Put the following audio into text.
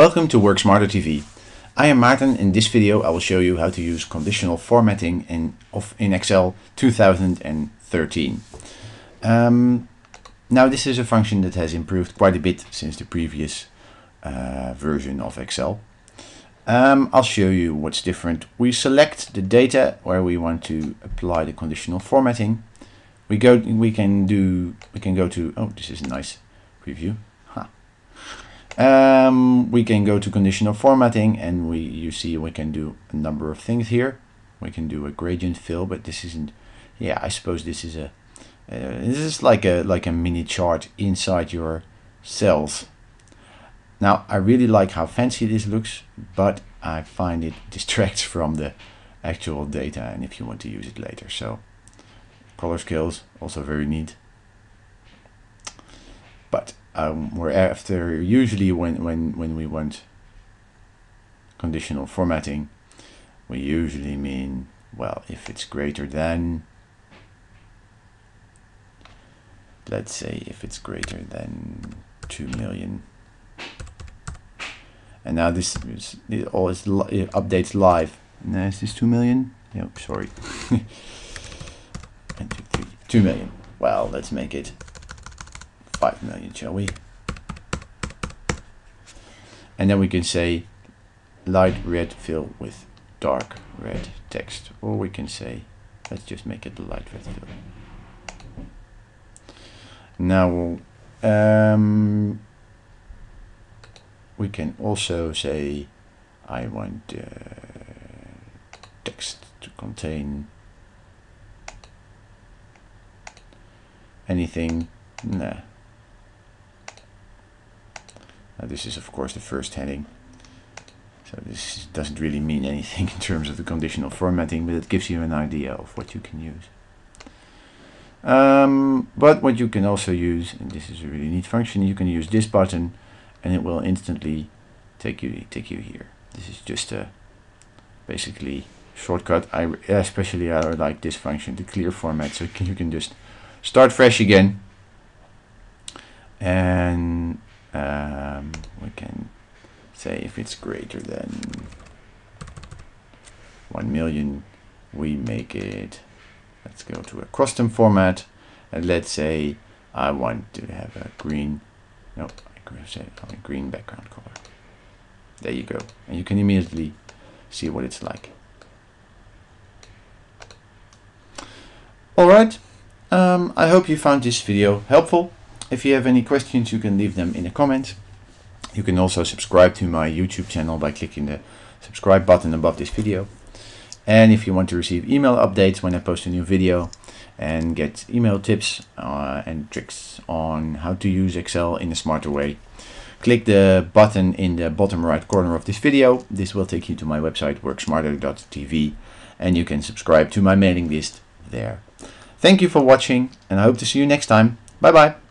Welcome to Work Smarter TV. I am Maarten. In this video I will show you how to use conditional formatting in, of, in Excel 2013. Um, now this is a function that has improved quite a bit since the previous uh, version of Excel. Um, I'll show you what's different. We select the data where we want to apply the conditional formatting. We go. We can do. We can go to. Oh, this is a nice preview. Um, we can go to conditional formatting and we you see we can do a number of things here. We can do a gradient fill, but this isn't. Yeah, I suppose this is a. Uh, this is like a like a mini chart inside your cells. Now I really like how fancy this looks, but I find it distracts from the actual data and if you want to use it later. So color scales also very neat. But um, we're after usually when, when, when we want conditional formatting, we usually mean, well, if it's greater than, let's say if it's greater than 2 million. And now this is, it all is it updates live. Now is this 2 million? Yep, sorry. and two, three, 2 million. Well, let's make it 5 million, shall we? And then we can say light red fill with dark red text. Or we can say, let's just make it light red fill. Now, um, we can also say, I want uh, text to contain anything. Nah, uh, this is of course the first heading. So this doesn't really mean anything in terms of the conditional formatting, but it gives you an idea of what you can use. Um, but what you can also use, and this is a really neat function, you can use this button and it will instantly take you take you here. This is just a basically shortcut. I especially I like this function, the clear format, so you can just start fresh again and um, we can say if it's greater than 1 million we make it let's go to a custom format. And let's say I want to have a green no a green background color. There you go. And you can immediately see what it's like. Alright um, I hope you found this video helpful if you have any questions, you can leave them in the comments. You can also subscribe to my YouTube channel by clicking the subscribe button above this video. And if you want to receive email updates when I post a new video and get email tips uh, and tricks on how to use Excel in a smarter way, click the button in the bottom right corner of this video. This will take you to my website worksmarter.tv and you can subscribe to my mailing list there. Thank you for watching and I hope to see you next time. Bye bye.